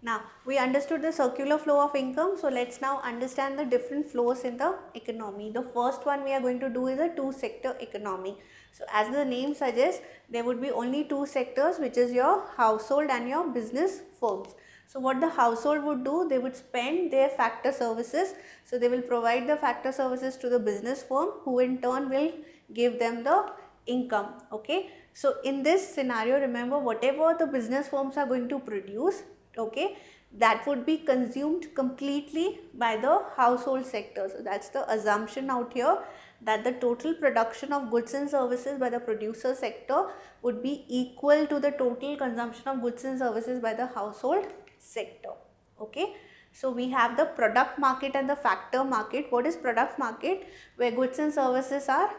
Now, we understood the circular flow of income. So, let's now understand the different flows in the economy. The first one we are going to do is a two sector economy. So, as the name suggests, there would be only two sectors which is your household and your business firms. So, what the household would do, they would spend their factor services. So, they will provide the factor services to the business firm who in turn will give them the income. Okay. So, in this scenario, remember whatever the business firms are going to produce, okay that would be consumed completely by the household sector. So that's the assumption out here that the total production of goods and services by the producer sector would be equal to the total consumption of goods and services by the household sector okay? So we have the product market and the factor market. What is product market? Where goods and services are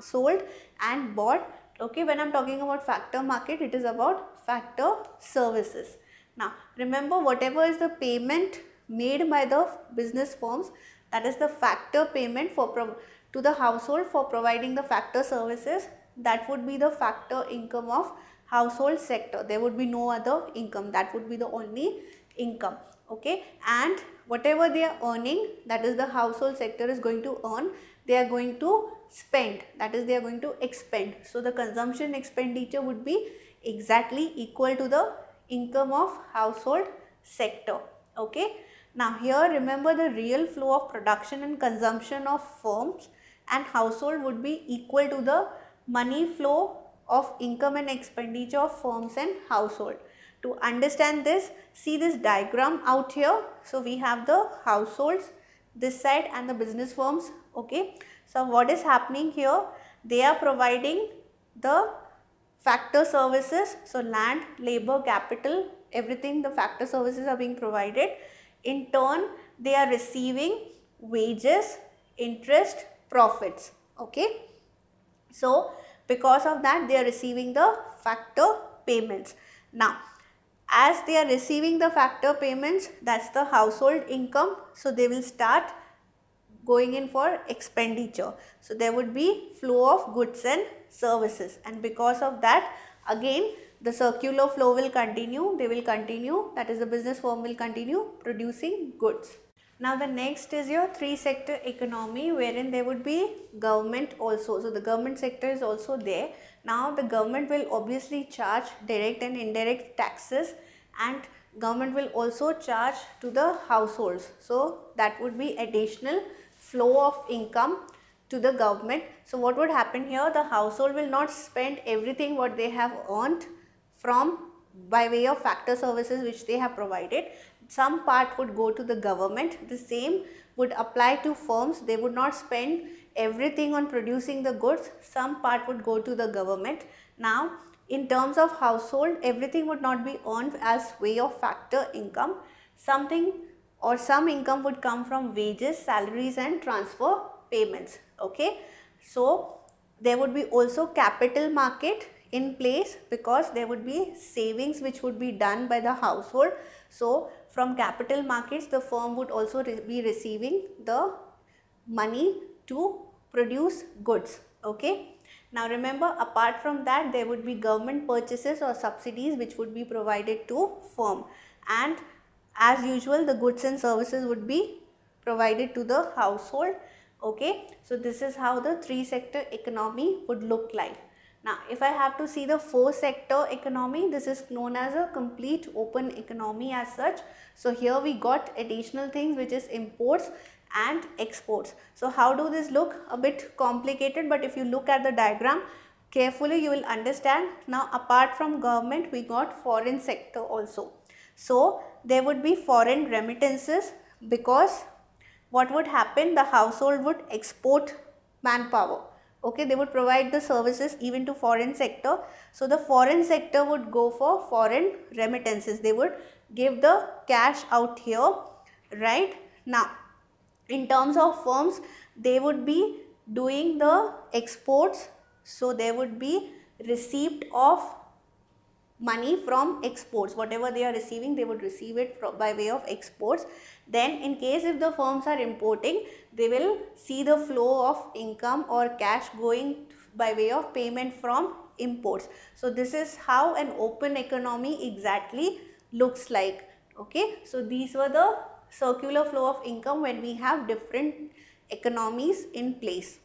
sold and bought okay? When i'm talking about factor market it is about factor services now remember whatever is the payment made by the business firms that is the factor payment for to the household for providing the factor services that would be the factor income of household sector. There would be no other income. That would be the only income okay? And whatever they are earning that is the household sector is going to earn they are going to spend. That is they are going to expend. So the consumption expenditure would be exactly equal to the income of household sector okay? Now here remember the real flow of production and consumption of firms and household would be equal to the money flow of income and expenditure of firms and household. To understand this see this diagram out here. So we have the households this side and the business firms okay? So what is happening here? They are providing the factor services so land labor capital everything the factor services are being provided. In turn they are receiving wages interest profits okay? So because of that they are receiving the factor payments. Now as they are receiving the factor payments that's the household income so they will start going in for expenditure. So, there would be flow of goods and services and because of that again the circular flow will continue, they will continue that is the business firm will continue producing goods. Now the next is your three sector economy wherein there would be government also. So the government sector is also there. Now the government will obviously charge direct and indirect taxes and government will also charge to the households. So that would be additional flow of income to the government. So what would happen here? The household will not spend everything what they have earned from by way of factor services which they have provided. Some part would go to the government. The same would apply to firms. They would not spend everything on producing the goods. Some part would go to the government. Now, in terms of household, everything would not be earned as way of factor income. Something or some income would come from wages, salaries and transfer payments. Okay. So, there would be also capital market in place because there would be savings which would be done by the household. So, from capital markets the firm would also re be receiving the money to produce goods. Okay. Now remember apart from that there would be government purchases or subsidies which would be provided to firm and as usual the goods and services would be provided to the household okay? So this is how the three sector economy would look like. Now if i have to see the four sector economy this is known as a complete open economy as such. So here we got additional things which is imports and exports. So how do this look? A bit complicated but if you look at the diagram carefully you will understand. Now apart from government we got foreign sector also. So there would be foreign remittances because what would happen the household would export manpower. Okay they would provide the services even to foreign sector. So the foreign sector would go for foreign remittances. They would give the cash out here right? Now in terms of firms they would be doing the exports. So there would be receipt of money from exports. Whatever they are receiving they would receive it by way of exports. Then in case if the firms are importing they will see the flow of income or cash going by way of payment from imports. So this is how an open economy exactly looks like. Okay, so these were the circular flow of income when we have different economies in place.